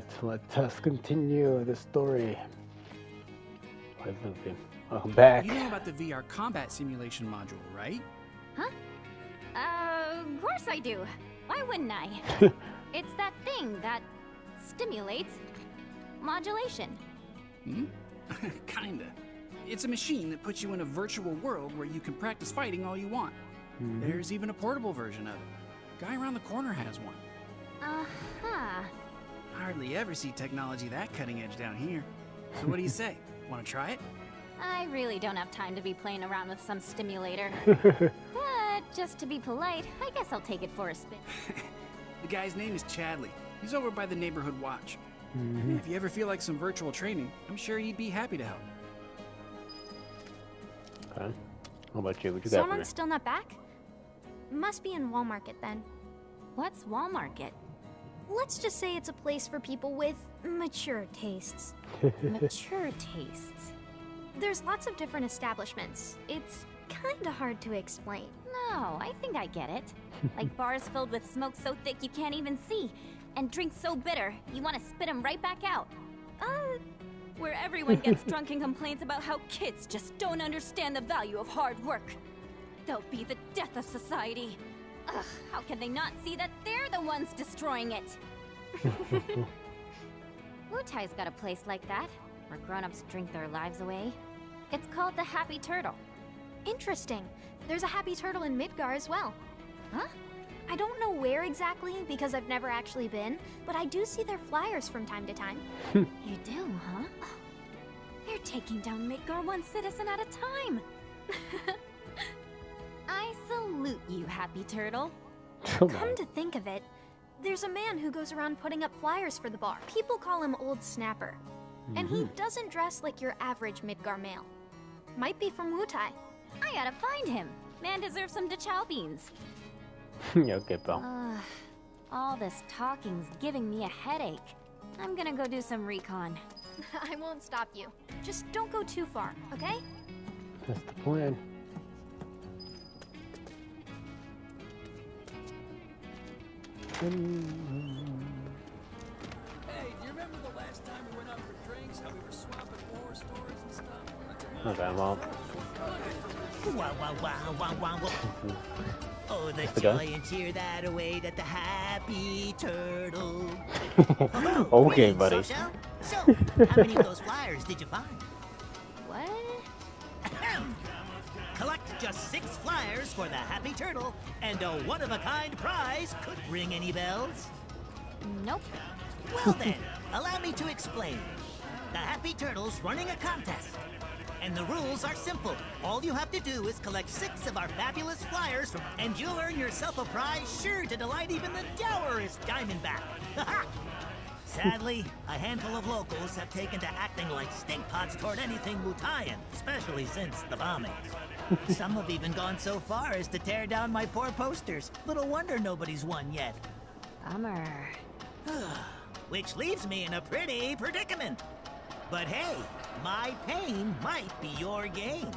Alright, let us continue the story. Welcome back. You know about the VR combat simulation module, right? Huh? Uh, of course I do. Why wouldn't I? it's that thing that stimulates modulation. Hmm? Kinda. It's a machine that puts you in a virtual world where you can practice fighting all you want. Mm -hmm. There's even a portable version of it. Guy around the corner has one. Uh-huh. Hardly ever see technology that cutting edge down here. So what do you say? Want to try it? I really don't have time to be playing around with some stimulator. but just to be polite, I guess I'll take it for a spin. the guy's name is Chadley. He's over by the neighborhood watch. Mm -hmm. If you ever feel like some virtual training, I'm sure he'd be happy to help. Okay. How about you? What you got Someone's still not back? Must be in Wall Market then. What's Wall? Market? Let's just say it's a place for people with mature tastes. mature tastes? There's lots of different establishments. It's kinda hard to explain. No, I think I get it. Like bars filled with smoke so thick you can't even see, and drinks so bitter you want to spit them right back out. Uh, where everyone gets drunk and complains about how kids just don't understand the value of hard work. They'll be the death of society. Ugh, how can they not see that they're the ones destroying it? Wutai's got a place like that, where grown-ups drink their lives away. It's called the Happy Turtle. Interesting. There's a Happy Turtle in Midgar as well. Huh? I don't know where exactly because I've never actually been, but I do see their flyers from time to time. you do, huh? They're taking down Midgar one citizen at a time. I salute you, Happy Turtle. Come to think of it, there's a man who goes around putting up flyers for the bar. People call him Old Snapper. Mm -hmm. And he mm-hmm. doesn't dress like your average Midgar male. Might be from Wutai. I gotta find him. Man deserves some Dachau beans. okay, pal. Uh, all this talking's giving me a headache. I'm gonna go do some recon. I won't stop you. Just don't go too far, okay? That's the plan. Okay, well. Wow, wow, wow, wow, wow, wow. Oh, the, joy and cheer that await at the Happy Turtle. oh, okay, buddy. So, so, how many of those flyers did you find? For the Happy Turtle, and a one-of-a-kind prize could ring any bells. Nope. Well then, allow me to explain. The Happy Turtle's running a contest. And the rules are simple. All you have to do is collect six of our fabulous flyers, and you'll earn yourself a prize sure to delight even the dourest Diamondback. Sadly, a handful of locals have taken to acting like stinkpots toward anything Wutaian, especially since the bombing. Some have even gone so far as to tear down my poor posters. Little wonder nobody's won yet. Bummer. Which leaves me in a pretty predicament. But hey, my pain might be your gain.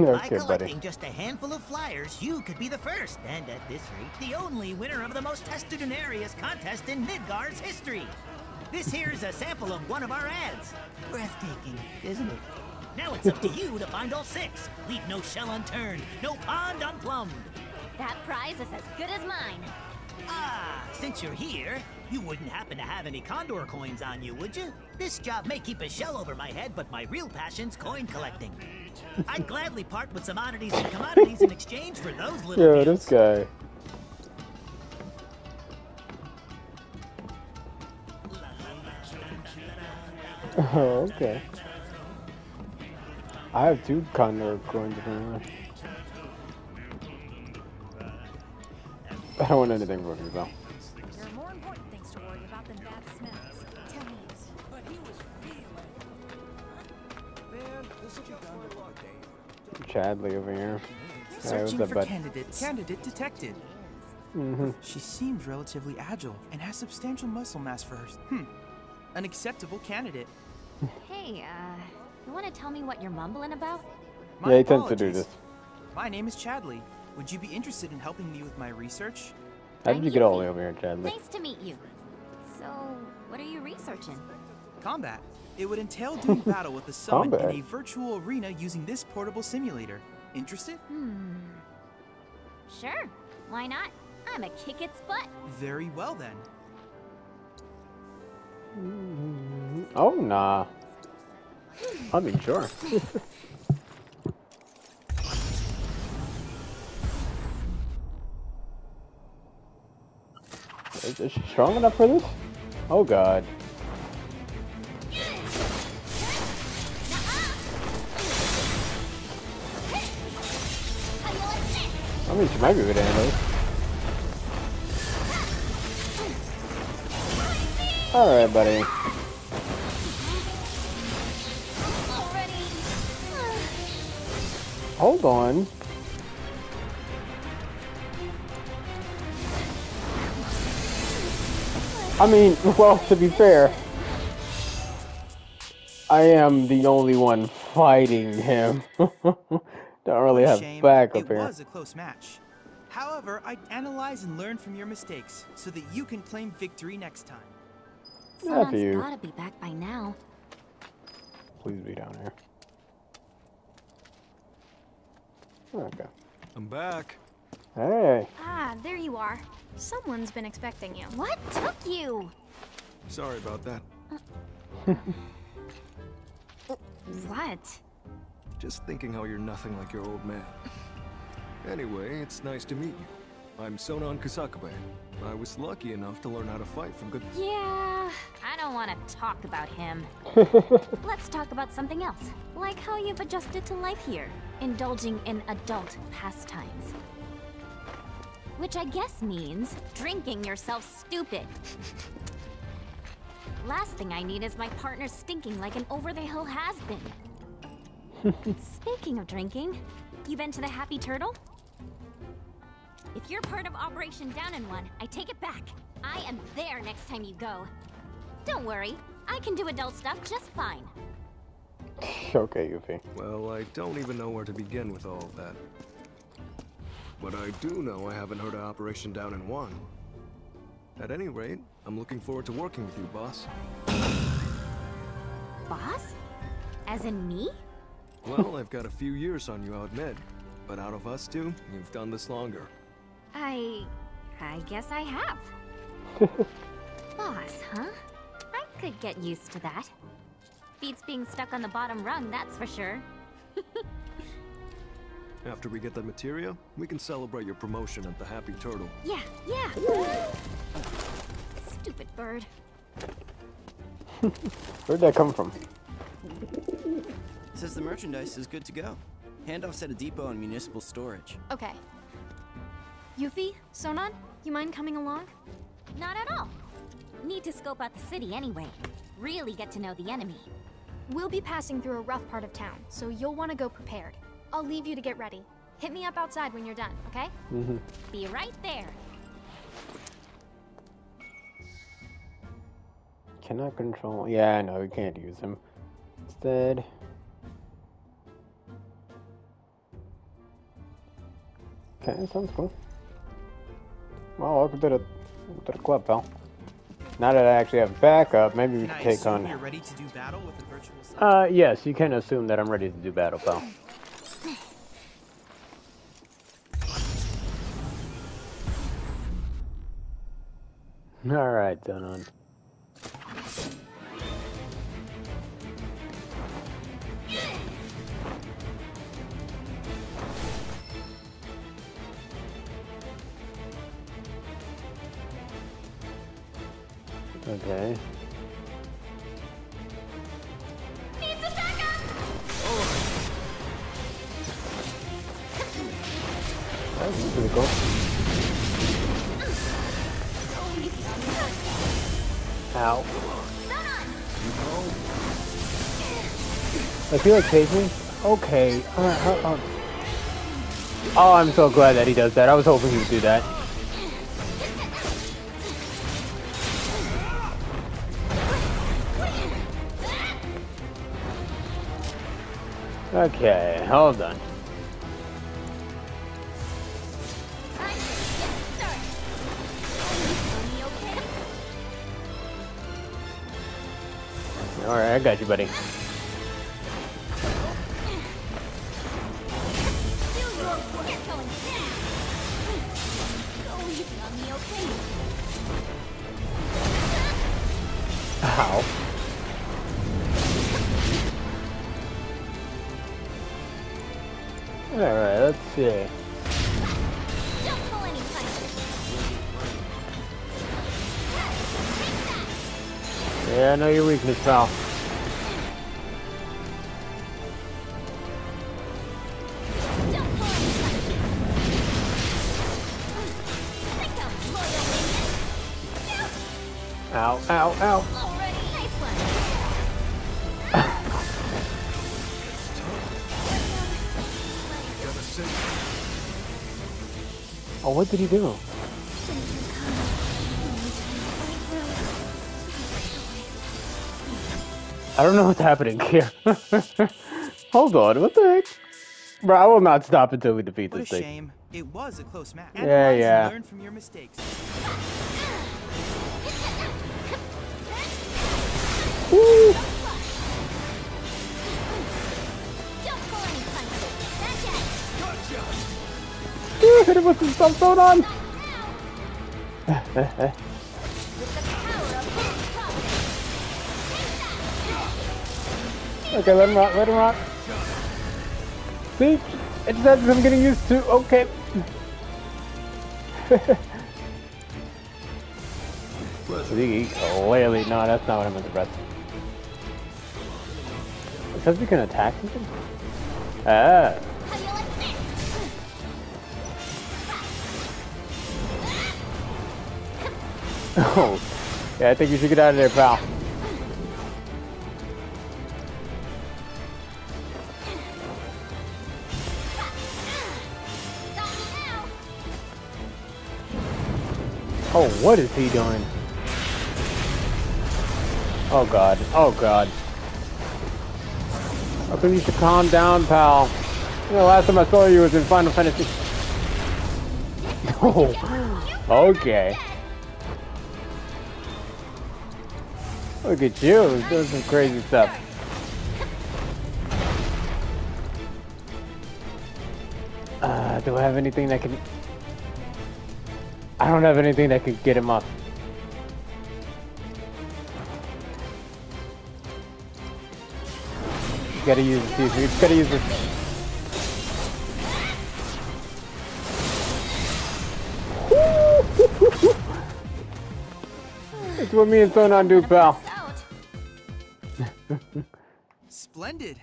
Okay, By collecting buddy. just a handful of flyers, you could be the first, and at this rate, the only winner of the most tested-in-areas contest in Midgar's history. This here's a sample of one of our ads. Breathtaking, isn't it? Now it's up to you to find all six. Leave no shell unturned, no pond unplumbed. That prize is as good as mine. Ah, since you're here, you wouldn't happen to have any Condor coins on you, would you? This job may keep a shell over my head, but my real passion's coin collecting. I'd gladly part with some oddities and commodities in exchange for those little Yeah, this guy. Oh, okay. I have two Condor coins apparently. I don't want anything from you though. There are more important things to worry about than bad smells. Tell me. But he was Man, this will be done Chadley over here. Searching for candidates. Candidate detected. Mm -hmm. She seems relatively agile and has substantial muscle mass for her. Hmm. An acceptable candidate. hey, uh, you want to tell me what you're mumbling about? My yeah, he tends to do this. My name is Chadley. Would you be interested in helping me with my research? How did you get all the way over here, Chadley? Nice to meet you. So, what are you researching? Combat. It would entail doing battle with the summon Combat. in a virtual arena using this portable simulator. Interested? Hmm. Sure. Why not? I'm a kick its butt. Very well then. Oh, nah. I mean, sure. is, is she strong enough for this? Oh, God. I mean, she might be good at it. Alright, buddy. Hold on. I mean, well, to be fair, I am the only one fighting him. Don't really have Shame. backup it here. was a close match. However, I analyze and learn from your mistakes so that you can claim victory next time. Yeah, for Someone's you. gotta be back by now. Please be down here. Okay. I'm back. Hey. Ah, there you are. Someone's been expecting you. What took you? Sorry about that. What? Just thinking how you're nothing like your old man. Anyway, it's nice to meet you. I'm Sonon Kusakabe. I was lucky enough to learn how to fight from good. Yeah, I don't want to talk about him. Let's talk about something else, like how you've adjusted to life here, indulging in adult pastimes. Which I guess means drinking yourself stupid. Last thing I need is my partner stinking like an over-the-hill has-been. Speaking of drinking, you been to the Happy Turtle? If you're part of Operation Down in One, I take it back. I am there next time you go. Don't worry, I can do adult stuff just fine. Okay, Yuffie. Well, I don't even know where to begin with all of that. But I do know I haven't heard of Operation Down in One. At any rate, I'm looking forward to working with you, boss. Boss? As in me? Well, I've got a few years on you, I'll admit. But out of us two, you've done this longer. I... I guess I have. Boss, huh? I could get used to that. Beats being stuck on the bottom rung, that's for sure. After we get the materia, we can celebrate your promotion at the Happy Turtle. Yeah, yeah. Stupid bird. Where'd that come from? Says the merchandise is good to go. Handoff's at a depot and municipal storage. Okay. Yuffie, Sonon, you mind coming along? Not at all. Need to scope out the city anyway. Really get to know the enemy. We'll be passing through a rough part of town, so you'll want to go prepared. I'll leave you to get ready. Hit me up outside when you're done, okay? Mm -hmm. Be right there. Cannot control. Yeah, no, we can't use him. Instead. Okay, sounds cool. Well, welcome to the to the club, pal. Now that I actually have backup, maybe we Can take on. you're ready to do battle with virtual? Uh, yes, you can assume that I'm ready to do battle, pal. All right, done Okay. Was pretty cool. Ow. I feel like chasing. Okay. Uh, uh, uh. Oh, I'm so glad that he does that. I was hoping he would do that. Okay, hold on. Alright, I got you, buddy. Yeah, I know your weakness, pal. Ow, ow, ow. Oh, what did he do? I don't know what's happening here. Hold on, what the heck? Bro, I will not stop until we defeat What this thing. shame. It was a close match. Yeah, Analyze yeah. Learn from your mistakes. Woo! Don't pull any punches. That's it. Woo, Hit him with some stuff going on. Okay, let him rock, let him rock. See? It says I'm getting used to. Okay. Clearly, no, that's not what I meant to press. It says we can attack something? Ah. Oh. Yeah, I think you should get out of there, pal. Oh, what is he doing? Oh god. Oh god. I think you should calm down, pal. You know, last time I saw you was in Final Fantasy. Oh. Okay. Look at you, doing some crazy stuff. Uh, do I have anything that can... I don't have anything that could get him up. You gotta use this. You gotta use this. That's what me and Sonon do, pal. Splendid.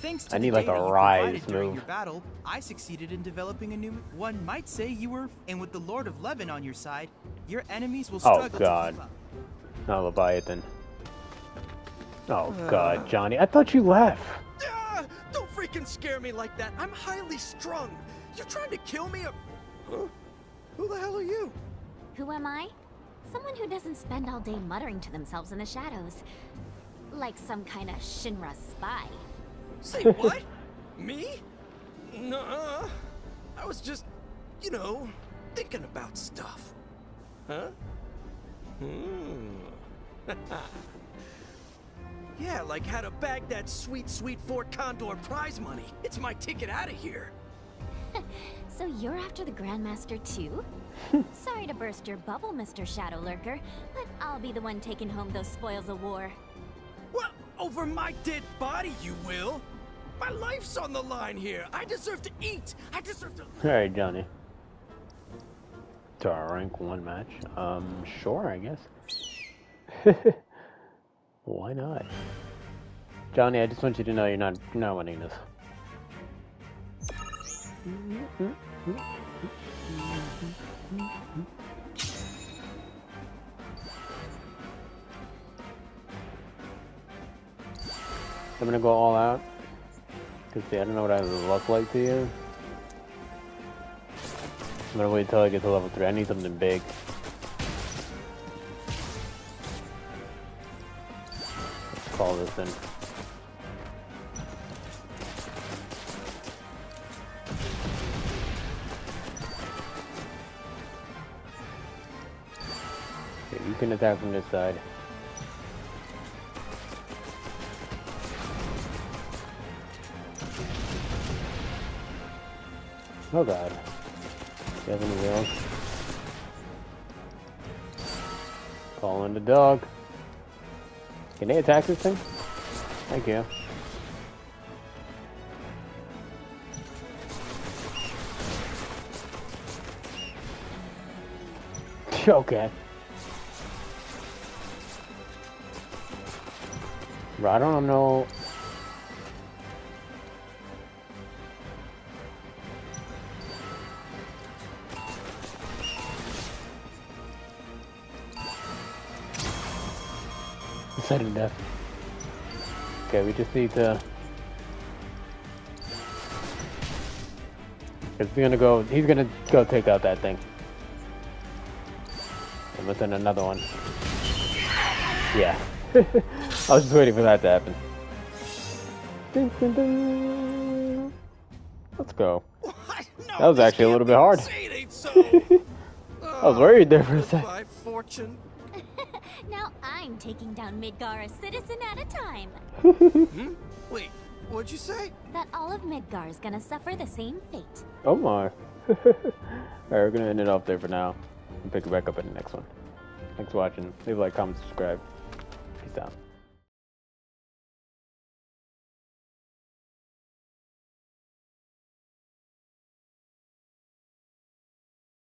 Thanks to I need, like, a data rise provided move. your battle, I succeeded in developing a new. One might say you were, and with the Lord of Levin on your side, your enemies will struggle. Oh, God. to keep up. Not Leviathan. Oh god, Johnny. I thought you left. Ah, don't freaking scare me like that. I'm highly strung. You're trying to kill me? Or... Huh? Who the hell are you? Who am I? Someone who doesn't spend all day muttering to themselves in the shadows. Like some kind of Shinra spy. Say what? me? Nuh-uh. I was just, you know, thinking about stuff. Huh? Hmm. yeah, like how to bag that sweet, sweet Fort Condor prize money. It's my ticket out of here. So you're after the Grandmaster too? Sorry to burst your bubble, Mr. Shadow Lurker, but I'll be the one taking home those spoils of war. Over my dead body, you will? My life's on the line here. I deserve to eat. I deserve to. Alright, Johnny. To our rank one match. Um, sure, I guess. Why not? Johnny, I just want you to know you're not you're not winning this. I'm gonna go all out. Cause see, I don't know what I look like to you. I'm gonna wait till I get to level 3. I need something big. Let's call this in. Okay, you can attack from this side. Oh god. You have any wheels? Calling the dog. Can they attack this thing? Thank you. okay. Bro, I don't know. Sudden death. Okay, we just need to. Cause he's gonna go. He's gonna go take out that thing. And within another one. Yeah. I was just waiting for that to happen. Dun, dun, dun. Let's go. that was actually a little bit hard. I was worried there for a second. My fortune. Now I'm taking down Midgar a citizen at a time. hmm? Wait, what'd you say? That all of Midgar is gonna suffer the same fate. Oh my. Alright, we're gonna end it off there for now. And pick it back up in the next one. Thanks for watching. Leave a like, comment, subscribe. Peace out.